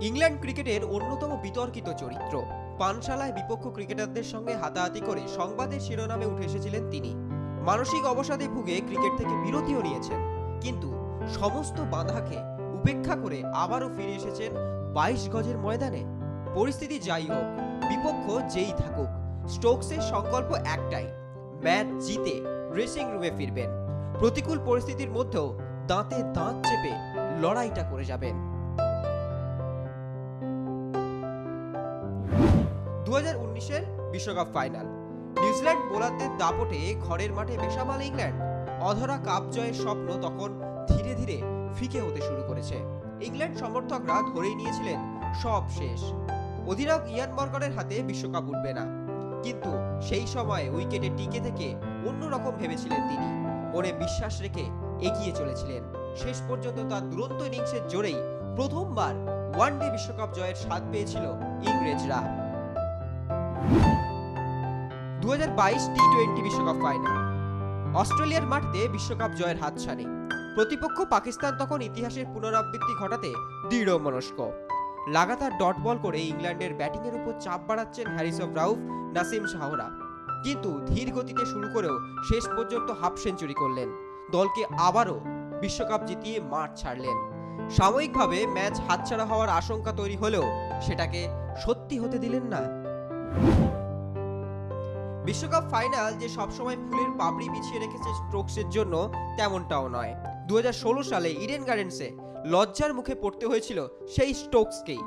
England ক্রিকেটের অন্যতম বিতর্কিত চরিত্র। পানশালায় বিপক্ষ ক্রিকেটারদের সঙ্গে হাতাহাতি করে সংবাদের শিরোনামে উঠে এসেছিলেন তিনি। মানসিক অবসাদে ভুগে ক্রিকেট থেকে বিরতিও নিয়েছেন। কিন্তু সমস্ত বাধাকে উপেক্ষা করে আবারও ফিরে এসেছেন বাইশ গজের ময়দানে। পরিস্থিতি যাই হোক, বিপক্ষ যেই থাকুক, স্টোকসের সংকল্প একটাই, ম্যাচ জিতে ড্রেসিং রুমে ফিরবেন। প্রতিকূল পরিস্থিতির মধ্যেও দাঁতে দাঁত চেপে লড়াইটা করে যাবেন। হাজার বিশ্বকাপ ফাইনাল। নিউজিল্যান্ড বোলারদের দাপটে ঘরের মাঠে বেসামাল ইংল্যান্ড। অধরা কাপ জয়ের স্বপ্ন তখন ধীরে ধীরে ফিকে হতে শুরু করেছে। ইংল্যান্ড সমর্থকরা ধরেই নিয়েছিলেন সব শেষ। অধিনায়ক ইয়ান মর্গানের হাতে বিশ্বকাপ উঠবে না। কিন্তু সেই সময় উইকেটে টিকে থেকে অন্যরকম ভেবেছিলেন তিনি। মনে বিশ্বাস রেখে এগিয়ে চলেছিলেন। শেষ পর্যন্ত তার দুরন্ত ইনিংসের জোরেই প্রথমবার ওয়ানডে বিশ্বকাপ জয়ের স্বাদ পেয়েছিল ইংরেজরা। দু হাজার বাইশ টি টোয়েন্টি বিশ্বকাপ ফাইনাল অস্ট্রেলিয়ার মাটিতে বিশ্বকাপ জয়ের হাতছানি প্রতিপক্ষ পাকিস্তান তখন ইতিহাসের পুনরাবৃত্তি ঘটাতে দৃঢ় মনস্ক। লাগাতার ডট বল করে ইংল্যান্ডের ব্যাটিংয়ের উপর চাপ বাড়াচ্ছেন হ্যারিস অফ রাউফ, নাসিম শাহরা কিন্তু ধীর গতিতে শুরু করেও শেষ পর্যন্ত হাফ সেঞ্চুরি করলেন। দলকে আবারও বিশ্বকাপ জিতিয়ে মাঠ ছাড়লেন। সাময়িকভাবে ম্যাচ হাতছাড়া হওয়ার আশঙ্কা তৈরি হলেও সেটাকে সত্যি হতে দিলেন না বিশ্বকাপ ফাইনাল যে সবসময় ফুলের পাপড়ি বিছিয়ে রেখেছে স্ট্রোকসের জন্য তেমনটাও নয়। দু সালে ইডেন গার্ডেন্সে লজ্জার মুখে পড়তে হয়েছিল সেই স্টোকসকেই।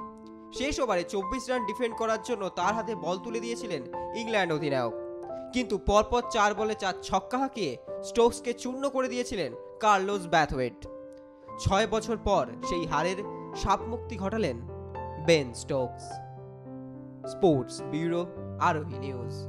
শেষ ওভারে চব্বিশ রান ডিফেন্ড করার জন্য তার হাতে বল তুলে দিয়েছিলেন ইংল্যান্ড অধিনায়ক। কিন্তু পরপর চার বলে চার ছক্কা হাঁকিয়ে স্টোকসকে চূর্ণ করে দিয়েছিলেন কার্লোস ব্যাথওয়েট। ছয় বছর পর সেই হারের সাপমুক্তি ঘটালেন Ben Stokes. Sports Bureau, Arohi News.